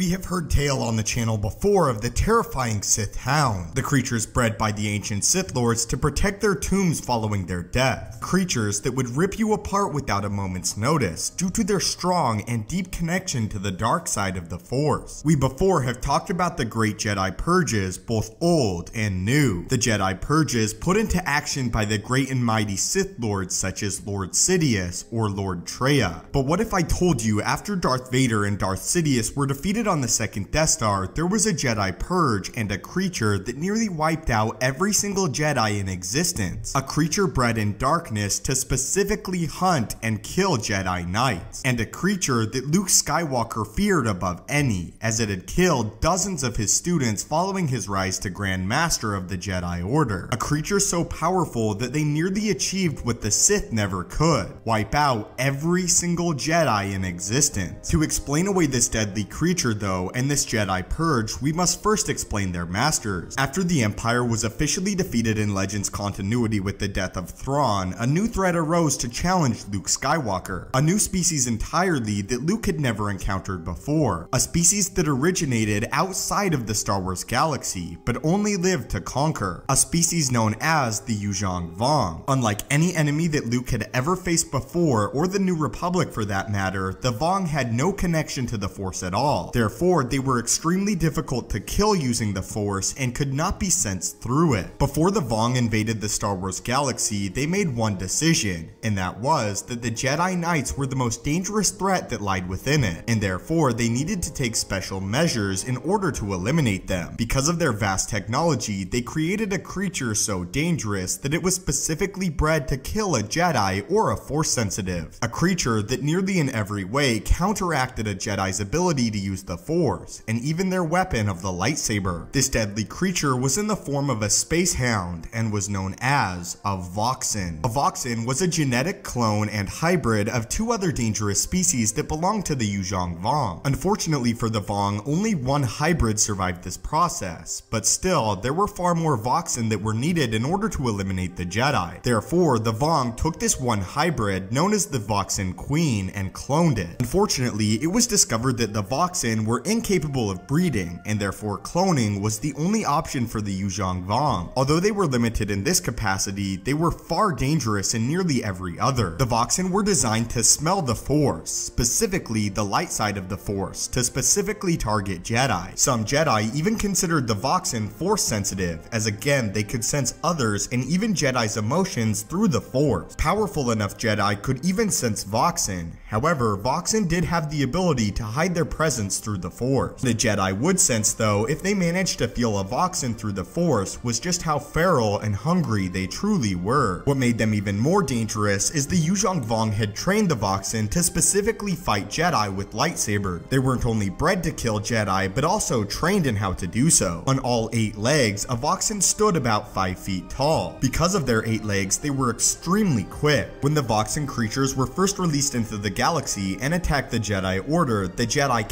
We have heard tale on the channel before of the terrifying Sith Hound, the creatures bred by the ancient Sith Lords to protect their tombs following their death. Creatures that would rip you apart without a moment's notice due to their strong and deep connection to the dark side of the Force. We before have talked about the great Jedi purges, both old and new. The Jedi purges put into action by the great and mighty Sith Lords such as Lord Sidious or Lord Traya. But what if I told you after Darth Vader and Darth Sidious were defeated on the second Death Star, there was a Jedi purge and a creature that nearly wiped out every single Jedi in existence. A creature bred in darkness to specifically hunt and kill Jedi Knights. And a creature that Luke Skywalker feared above any, as it had killed dozens of his students following his rise to Grand Master of the Jedi Order. A creature so powerful that they nearly achieved what the Sith never could, wipe out every single Jedi in existence. To explain away this deadly creature though, and this Jedi purge, we must first explain their masters. After the Empire was officially defeated in Legends continuity with the death of Thrawn, a new threat arose to challenge Luke Skywalker. A new species entirely that Luke had never encountered before. A species that originated outside of the Star Wars galaxy, but only lived to conquer. A species known as the Yuuzhan Vong. Unlike any enemy that Luke had ever faced before, or the New Republic for that matter, the Vong had no connection to the Force at all. Therefore, they were extremely difficult to kill using the Force and could not be sensed through it. Before the Vong invaded the Star Wars galaxy, they made one decision, and that was that the Jedi Knights were the most dangerous threat that lied within it, and therefore they needed to take special measures in order to eliminate them. Because of their vast technology, they created a creature so dangerous that it was specifically bred to kill a Jedi or a Force sensitive. A creature that nearly in every way counteracted a Jedi's ability to use the Force, and even their weapon of the lightsaber. This deadly creature was in the form of a space hound and was known as a Voxyn. A Voxyn was a genetic clone and hybrid of two other dangerous species that belonged to the Yuuzhan Vong. Unfortunately for the Vong, only one hybrid survived this process, but still, there were far more Voxyn that were needed in order to eliminate the Jedi. Therefore, the Vong took this one hybrid, known as the Voxyn Queen, and cloned it. Unfortunately, it was discovered that the Voxyn were incapable of breeding, and therefore cloning was the only option for the Yuuzhan Vong. Although they were limited in this capacity, they were far dangerous in nearly every other. The Voxyn were designed to smell the Force, specifically the light side of the Force, to specifically target Jedi. Some Jedi even considered the Voxyn Force sensitive, as again they could sense others and even Jedi's emotions through the Force. Powerful enough Jedi could even sense Voxyn, however Voxyn did have the ability to hide their presence through the Force. The Jedi would sense though if they managed to feel a Voxyn through the Force was just how feral and hungry they truly were. What made them even more dangerous is the Yuuzhan Vong had trained the Voxyn to specifically fight Jedi with lightsaber. They weren't only bred to kill Jedi, but also trained in how to do so. On all eight legs, a Voxyn stood about 5 feet tall. Because of their eight legs, they were extremely quick. When the Voxyn creatures were first released into the galaxy and attacked the Jedi Order, the Jedi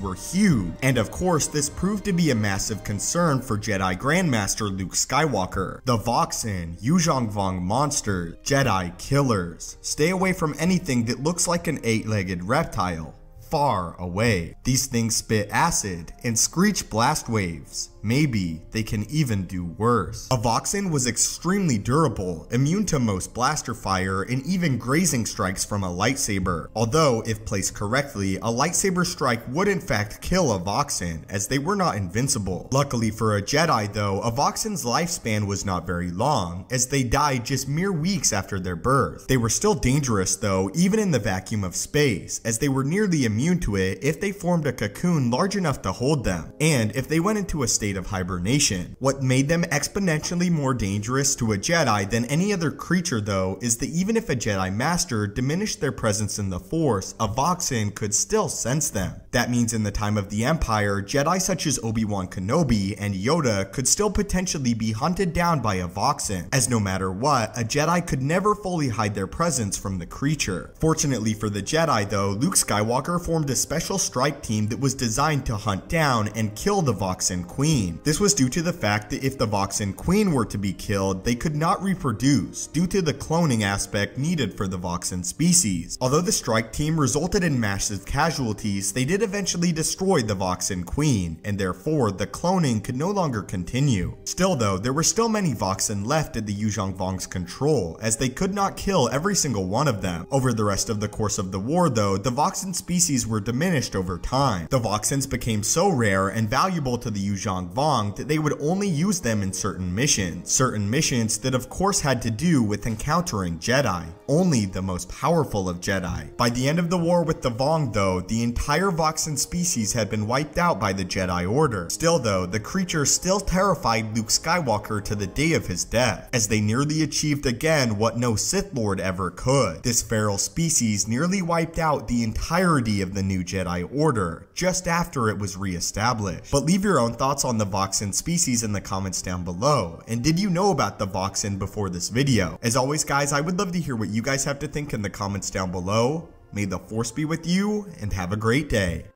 were huge, and of course this proved to be a massive concern for Jedi Grandmaster Luke Skywalker. The Voxyn, Yuuzhan Vong monsters, Jedi killers. Stay away from anything that looks like an eight-legged reptile far away. These things spit acid and screech blast waves. Maybe they can even do worse. A Voxyn was extremely durable, immune to most blaster fire and even grazing strikes from a lightsaber. Although, if placed correctly, a lightsaber strike would in fact kill a Voxyn, as they were not invincible. Luckily for a Jedi though, a Voxyn's lifespan was not very long, as they died just mere weeks after their birth. They were still dangerous though, even in the vacuum of space, as they were nearly immune to it if they formed a cocoon large enough to hold them, and if they went into a state of hibernation. What made them exponentially more dangerous to a Jedi than any other creature though is that even if a Jedi Master diminished their presence in the Force, a Voxyn could still sense them. That means in the time of the Empire, Jedi such as Obi-Wan Kenobi and Yoda could still potentially be hunted down by a Voxyn, as no matter what, a Jedi could never fully hide their presence from the creature. Fortunately for the Jedi though, Luke Skywalker formed a special strike team that was designed to hunt down and kill the Voxyn Queen. This was due to the fact that if the Voxyn Queen were to be killed, they could not reproduce due to the cloning aspect needed for the Voxyn species. Although the strike team resulted in massive casualties, they did did eventually destroy the Voxyn Queen, and therefore the cloning could no longer continue. Still though, there were still many Voxyn left at the Yuuzhan Vong's control, as they could not kill every single one of them. Over the rest of the course of the war though, the Voxyn species were diminished over time. The Voxyns became so rare and valuable to the Yuuzhan Vong that they would only use them in certain missions. Certain missions that of course had to do with encountering Jedi. Only the most powerful of Jedi. By the end of the war with the Vong though, the entire Voxyn species had been wiped out by the Jedi Order. Still though, the creature still terrified Luke Skywalker to the day of his death, as they nearly achieved again what no Sith Lord ever could. This feral species nearly wiped out the entirety of the new Jedi Order, just after it was re-established. But leave your own thoughts on the Voxyn species in the comments down below, and did you know about the Voxyn before this video? As always guys, I would love to hear what you guys have to think in the comments down below. May the force be with you, and have a great day.